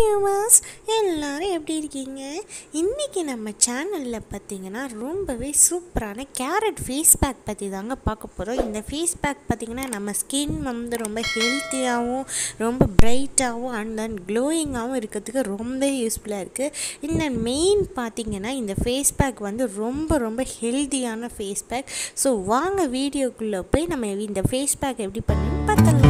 Viewers எல்லோரும் எப்படி இருக்கீங்க? இன்றைக்கி நம்ம சேனலில் பார்த்தீங்கன்னா ரொம்பவே சூப்பரான கேரட் ஃபேஸ் பேக் பற்றி தாங்க பார்க்க போகிறோம் இந்த ஃபேஸ் பேக் பார்த்திங்கன்னா நம்ம ஸ்கின் வந்து ரொம்ப ஹெல்த்தியாகவும் ரொம்ப பிரைட்டாகவும் அண்ட் தென் க்ளோயிங்காகவும் இருக்கிறதுக்கு ரொம்ப யூஸ்ஃபுல்லாக இருக்குது இந்த மெயின் பார்த்திங்கன்னா இந்த ஃபேஸ் பேக் வந்து ரொம்ப ரொம்ப ஹெல்த்தியான ஃபேஸ் பேக் ஸோ வாங்க வீடியோக்குள்ளே போய் நம்ம இந்த ஃபேஸ் பேக் எப்படி பண்ணுன்னு பார்த்தலாம்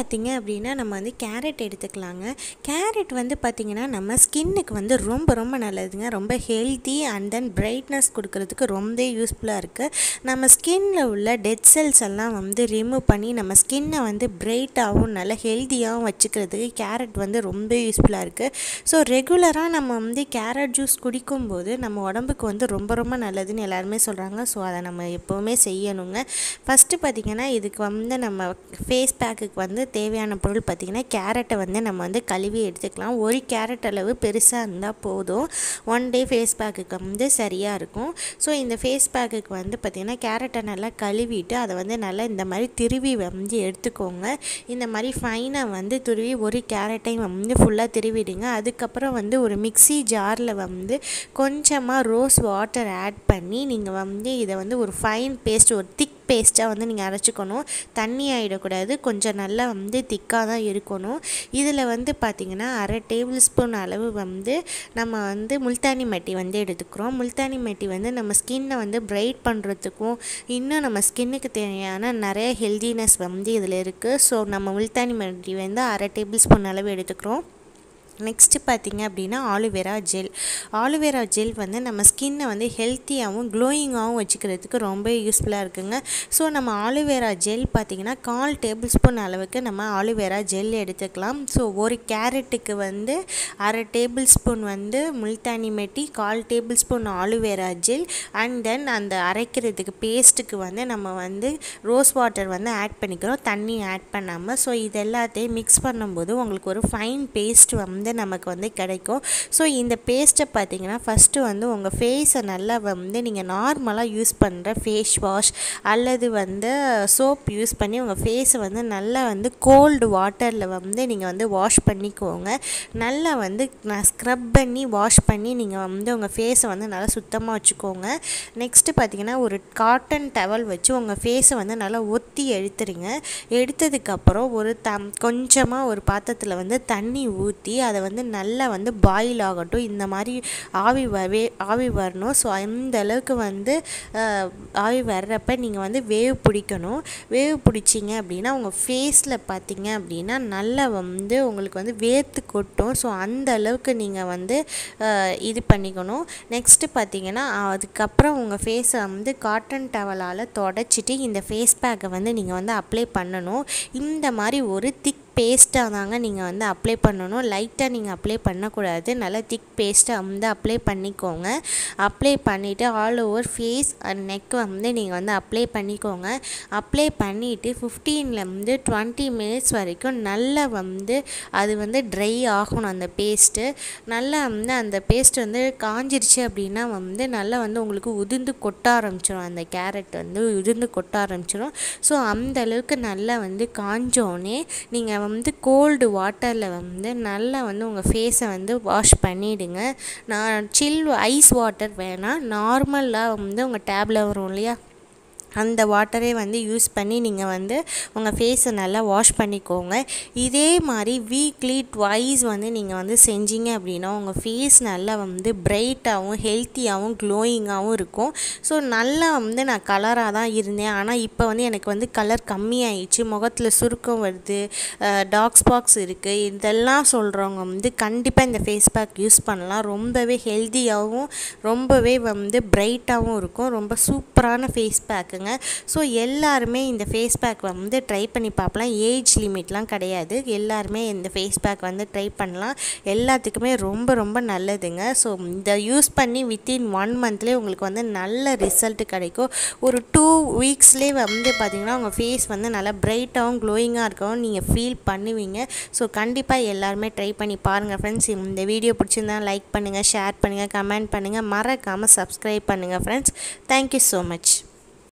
பார்த்திங்க அப்படின்னா நம்ம வந்து கேரட் எடுத்துக்கலாங்க. கேரட் வந்து பார்த்திங்கன்னா நம்ம ஸ்கின்னுக்கு வந்து ரொம்ப ரொம்ப நல்லதுங்க. ரொம்ப ஹெல்த்தி அண்ட் தென் பிரைட்னஸ் கொடுக்கறதுக்கு ரொம்ப யூஸ்ஃபுல்லாக இருக்குது நம்ம ஸ்கின்னில் உள்ள டெட் செல்ஸ் எல்லாம் வந்து ரிமூவ் பண்ணி நம்ம ஸ்கின்னை வந்து பிரைட்டாகவும் நல்ல ஹெல்த்தியாகவும் வச்சுக்கிறதுக்கு கேரட் வந்து ரொம்ப யூஸ்ஃபுல்லாக இருக்குது ஸோ ரெகுலராக நம்ம வந்து கேரட் ஜூஸ் குடிக்கும்போது நம்ம உடம்புக்கு வந்து ரொம்ப ரொம்ப நல்லதுன்னு எல்லாருமே சொல்கிறாங்க ஸோ அதை நம்ம எப்போவுமே செய்யணுங்க. ஃபஸ்ட்டு பார்த்திங்கன்னா இதுக்கு வந்து நம்ம ஃபேஸ் பேக்குக்கு வந்து தேவையான பொருள் பார்த்திங்கன்னா கேரட்டை வந்து நம்ம வந்து கழுவி எடுத்துக்கலாம். ஒரு கேரட் அளவு பெருசாக இருந்தால் போதும். ஒன் டே ஃபேஸ் பேக்குக்கு வந்து சரியாக இருக்கும். ஸோ இந்த ஃபேஸ் பேக்குக்கு வந்து பார்த்திங்கன்னா கேரட்டை நல்லா கழுவிட்டு அதை வந்து நல்லா இந்த மாதிரி திருவி வந்து எடுத்துக்கோங்க. இந்த மாதிரி ஃபைனாக வந்து துருவி ஒரு கேரட்டையும் வந்து ஃபுல்லாக திருவிடுங்க. அதுக்கப்புறம் வந்து ஒரு மிக்சி ஜாரில் வந்து கொஞ்சமாக ரோஸ் வாட்டர் ஆட் பண்ணி நீங்கள் வந்து இதை வந்து ஒரு ஃபைன் பேஸ்ட் ஒரு திக் பேஸ்ட்டாக வந்து நீங்கள் அரைச்சிக்கணும். தண்ணி ஆகிடக்கூடாது கொஞ்சம் நல்லா வந்து திக்காக தான் இருக்கணும். இதில் வந்து பார்த்திங்கன்னா அரை டேபிள் ஸ்பூன் அளவு வந்து நம்ம வந்து முல்தானி மட்டி வந்து எடுத்துக்கிறோம். முல்தானி மட்டி வந்து நம்ம ஸ்கின்னை வந்து பிரைட் பண்ணுறதுக்கும் இன்னும் நம்ம ஸ்கின்னுக்கு தேவையான நிறைய ஹெல்தினஸ் வந்து இதில் இருக்குது ஸோ நம்ம முல்தானி மட்டி வந்து அரை டேபிள் ஸ்பூன் அளவு எடுத்துக்கிறோம். நெக்ஸ்ட்டு பார்த்திங்க அப்படின்னா ஆலுவேரா ஜெல் ஆலுவேரா ஜெல் வந்து நம்ம ஸ்கின்னை வந்து ஹெல்த்தியாகவும் க்ளோயிங்காகவும் வச்சுக்கிறதுக்கு ரொம்ப யூஸ்ஃபுல்லாக இருக்குங்க. ஸோ நம்ம ஆலுவேரா ஜெல் பார்த்திங்கன்னா கால் டேபிள் ஸ்பூன் அளவுக்கு நம்ம ஆலுவேரா ஜெல் எடுத்துக்கலாம். ஸோ ஒரு கேரட்டுக்கு வந்து அரை டேபிள் ஸ்பூன் வந்து முல்தானி மெட்டி கால் tablespoon aloe vera gel and then அந்த அரைக்கிறதுக்கு பேஸ்ட்டுக்கு வந்து நம்ம வந்து ரோஸ் வாட்டர் வந்து ஆட் பண்ணிக்கிறோம். தண்ணி ஆட் பண்ணாமல் ஸோ இது எல்லாத்தையும் மிக்ஸ் பண்ணும்போது உங்களுக்கு ஒரு ஃபைன் பேஸ்ட் வந்து வந்து நமக்கு வந்து கிடைக்கும். ஸோ இந்த பேஸ்ட்டை பார்த்தீங்கன்னா ஃபஸ்ட்டு வந்து உங்கள் ஃபேஸை நல்லா வந்து நீங்கள் நார்மலாக யூஸ் பண்ணுற ஃபேஸ் வாஷ் அல்லது வந்து சோப் யூஸ் பண்ணி உங்கள் ஃபேஸை வந்து நல்லா வந்து கோல்டு வாட்டரில் வந்து நீங்கள் வந்து வாஷ் பண்ணிக்கோங்க. நல்லா வந்து நான் ஸ்க்ரப் பண்ணி வாஷ் பண்ணி நீங்கள் வந்து உங்கள் ஃபேஸை வந்து நல்லா சுத்தமாக வச்சுக்கோங்க. நெக்ஸ்ட்டு பார்த்தீங்கன்னா ஒரு காட்டன் டவல் வச்சு உங்கள் ஃபேஸை வந்து நல்லா ஒத்தி எடுத்துருங்க. எடுத்ததுக்கப்புறம் ஒரு தம் கொஞ்சமாக ஒரு பாத்திரத்தில் வந்து தண்ணி ஊற்றி அதை வந்து நல்லா வந்து பாயில் ஆகட்டும். இந்த மாதிரி ஆவி வரவே ஆவி வரணும். ஸோ அந்த அளவுக்கு வந்து ஆவி வர்றப்ப நீங்கள் வந்து வேவ் பிடிக்கணும். வேவ் பிடிச்சிங்க அப்படின்னா உங்கள் ஃபேஸில் பார்த்தீங்க அப்படின்னா நல்லா வந்து உங்களுக்கு வந்து வேர்த்து கொட்டும். ஸோ அந்த அளவுக்கு நீங்கள் வந்து இது பண்ணிக்கணும். நெக்ஸ்ட்டு பார்த்தீங்கன்னா அதுக்கப்புறம் உங்கள் ஃபேஸை வந்து காட்டன் டவலால் தொடச்சிட்டு இந்த ஃபேஸ் பேக்கை வந்து நீங்கள் வந்து அப்ளை பண்ணணும். இந்த மாதிரி ஒரு திக் பேஸ்ட்டாக தாங்க நீங்கள் வந்து அப்ளை பண்ணணும். லைட்டாக நீங்கள் அப்ளை பண்ணக்கூடாது. நல்லா திக் பேஸ்ட்டாக வந்து அப்ளை பண்ணிக்கோங்க. அப்ளை பண்ணிவிட்டு all over face and neck வந்து நீங்கள் வந்து அப்ளை பண்ணிக்கோங்க. அப்ளை பண்ணிவிட்டு ஃபிஃப்டீன்லேருந்து டுவெண்ட்டி மினிட்ஸ் வரைக்கும் நல்லா வந்து அது வந்து ட்ரை ஆகணும் அந்த பேஸ்ட்டு நல்லா வந்து அந்த பேஸ்ட் வந்து காஞ்சிருச்சு அப்படின்னா வந்து நல்லா வந்து உங்களுக்கு உதிர்ந்து கொட்ட ஆரம்பிச்சிடும் அந்த கேரட் வந்து உதிர்ந்து கொட்ட ஆரம்பிச்சிடும் ஸோ அந்த அளவுக்கு நல்லா வந்து காஞ்சோடனே நீங்கள் வந்து கோல்டு வாட்டரில் வந்து நல்லா வந்து உங்கள் ஃபேஸை வந்து வாஷ் பண்ணிவிடுங்க நான் சில் ஐஸ் வாட்டர் வேணாம் நார்மலாக வந்து உங்கள் டேப்பில் வரும் இல்லையா? அந்த வாட்டரே வந்து யூஸ் பண்ணி நீங்கள் வந்து உங்கள் ஃபேஸை நல்லா வாஷ் பண்ணிக்கோங்க. இதே மாதிரி வீக்லி ட்வைஸ் வந்து நீங்கள் வந்து செஞ்சீங்க அப்படின்னா உங்கள் ஃபேஸ் நல்லா வந்து பிரைட்டாகவும் ஹெல்த்தியாகவும் க்ளோயிங்காகவும் இருக்கும். ஸோ நல்லா வந்து நான் கலராக தான் இருந்தேன். ஆனால் இப்போ வந்து எனக்கு வந்து கலர் கம்மியாயிடுச்சு. முகத்தில் சுருக்கம் வருது. டார்க் ஸ்பாக்ஸ் இருக்குது இதெல்லாம் சொல்கிறவங்க வந்து கண்டிப்பாக இந்த ஃபேஸ் பேக் யூஸ் பண்ணலாம். ரொம்பவே ஹெல்த்தியாகவும் ரொம்பவே வந்து பிரைட்டாகவும் இருக்கும். ரொம்ப சூப்பரான ஃபேஸ் பேக்கு இருக்குங்க ஸோ எல்லாருமே இந்த ஃபேஸ் பேக் வந்து ட்ரை பண்ணி பார்க்கலாம். ஏஜ் லிமிட்லாம் கிடையாது. எல்லாருமே இந்த ஃபேஸ் பேக் வந்து ட்ரை பண்ணலாம். எல்லாத்துக்குமே ரொம்ப ரொம்ப நல்லதுங்க. ஸோ இந்த யூஸ் பண்ணி வித்தின் ஒன் மந்த்லேயே உங்களுக்கு வந்து நல்ல ரிசல்ட் கிடைக்கும். ஒரு டூ வீக்ஸ்லேயே வந்து பார்த்திங்கன்னா உங்கள் ஃபேஸ் வந்து நல்லா பிரைட்டாகவும் க்ளோயிங்காக இருக்கவும் நீங்கள் ஃபீல் பண்ணுவீங்க. ஸோ கண்டிப்பாக எல்லாருமே ட்ரை பண்ணி பாருங்கள் ஃப்ரெண்ட்ஸ் இந்த வீடியோ பிடிச்சிருந்தா லைக் பண்ணுங்கள் ஷேர் பண்ணுங்கள் கமெண்ட் பண்ணுங்கள் மறக்காமல் சப்ஸ்கிரைப் பண்ணுங்கள் ஃப்ரெண்ட்ஸ் தேங்க்யூ ஸோ மச்